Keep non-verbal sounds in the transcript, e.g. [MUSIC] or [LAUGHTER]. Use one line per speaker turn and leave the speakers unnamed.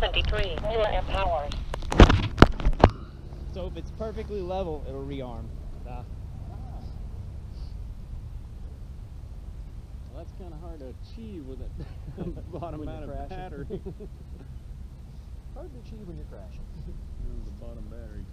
73. Lower amp.
So if it's perfectly level, it'll rearm. Ah.
Well, that's kind of hard to achieve with a [LAUGHS] bottom
When
out of battery. [LAUGHS]
Hard to achieve when you're crashing.
The bottom battery.